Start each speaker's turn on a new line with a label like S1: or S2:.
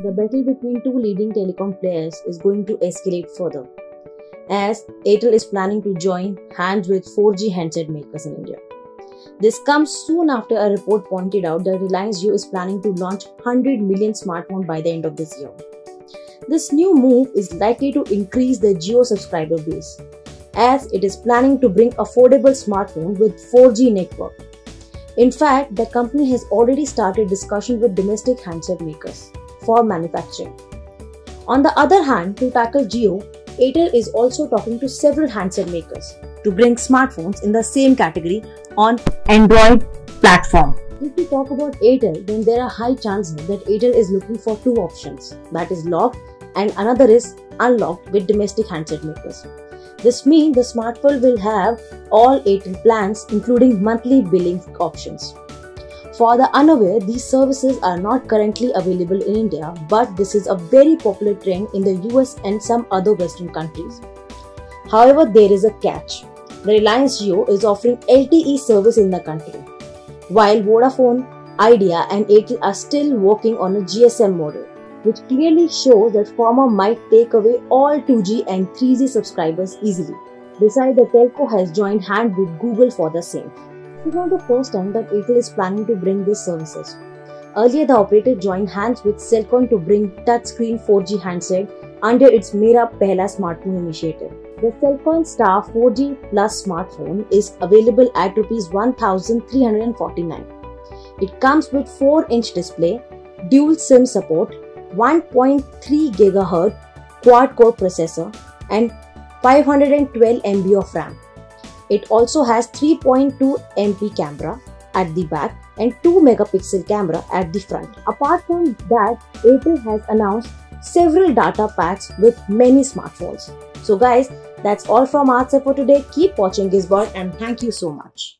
S1: the battle between two leading telecom players is going to escalate further as Airtel is planning to join hands with 4G handset makers in India. This comes soon after a report pointed out that Reliance Jio is planning to launch 100 million smartphones by the end of this year. This new move is likely to increase the Jio subscriber base as it is planning to bring affordable smartphones with 4G network. In fact, the company has already started discussion with domestic handset makers for manufacturing. On the other hand, to tackle Jio, Airtel is also talking to several handset makers to bring smartphones in the same category on Android platform. If we talk about Airtel, then there are high chances that Airtel is looking for two options that is locked and another is unlocked with domestic handset makers. This means the smartphone will have all Airtel plans including monthly billing options. For the unaware, these services are not currently available in India, but this is a very popular trend in the US and some other Western countries. However, there is a catch. The Reliance Jio is offering LTE service in the country, while Vodafone, Idea, and Airtel are still working on a GSM model, which clearly shows that former might take away all 2G and 3G subscribers easily. Besides, the telco has joined hand with Google for the same. This is not the first time that Airtel is planning to bring these services. Earlier, the operator joined hands with Celkon to bring touchscreen 4G handset under its Mera Pehla smartphone initiative. The Celkon Star 4G Plus smartphone is available at Rs 1349. It comes with 4-inch display, dual SIM support, 1.3 GHz quad-core processor and 512 MB of RAM. It also has 3.2 MP camera at the back and 2 megapixel camera at the front. Apart from that, Airtel has announced several data packs with many smartphones. So guys, that's all from our side for today. Keep watching Gizbot and thank you so much.